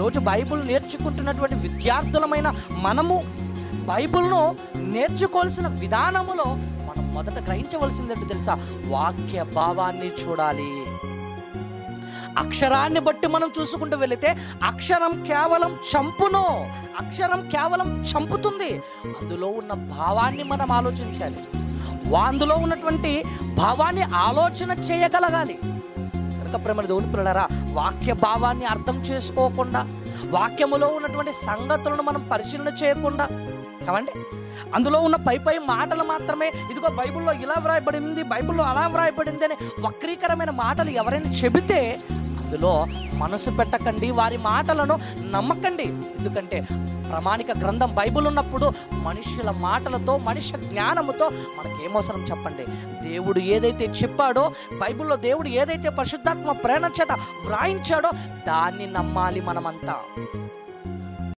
ఈరోజు బైబిల్ నేర్చుకుంటున్నటువంటి విద్యార్థులమైన మనము బైబిల్ను నేర్చుకోవాల్సిన విధానములో మనం మొదట గ్రహించవలసిందంటే తెలుసా? వాక్య భావాన్ని చూడాలి. అక్షరాన్ని బట్టి మనం చూసుకుంటూ వెళితే అక్షరం కేవలం చంపును అక్షరం కేవలం చంపుతుంది. అందులో ఉన్న భావాన్ని మనం ఆలోచించాలి. అందులో ఉన్నటువంటి భావాన్ని ఆలోచన చేయగలగాలి. ప్రేమ దేవుని పిల్లరా వాక్య భావాన్ని అర్థం చేసుకోకుండా వాక్యములో ఉన్నటువంటి సంగతులను మనం పరిశీలన చేయకుండా ఏమండి? అందులో ఉన్న పై పై మాటలు మాత్రమే ఇదిగో బైబిల్లో ఇలా వ్రాయబడింది బైబిల్లో అలా వ్రాయబడింది అని వక్రీకరమైన మాటలు ఎవరైనా చెబితే అందులో మనసు పెట్టకండి వారి మాటలను నమ్మకండి. ఎందుకంటే ప్రామాణిక గ్రంథం బైబిల్ ఉన్నప్పుడు మనుషుల మాటలతో మనిషి జ్ఞానముతో మనకేమవసరం చెప్పండి. దేవుడు ఏదైతే చెప్పాడో బైబిల్లో దేవుడు ఏదైతే పరిశుద్ధాత్మ ప్రేరణ చేత వ్రాయించాడో దాన్ని నమ్మాలి మనమంతా.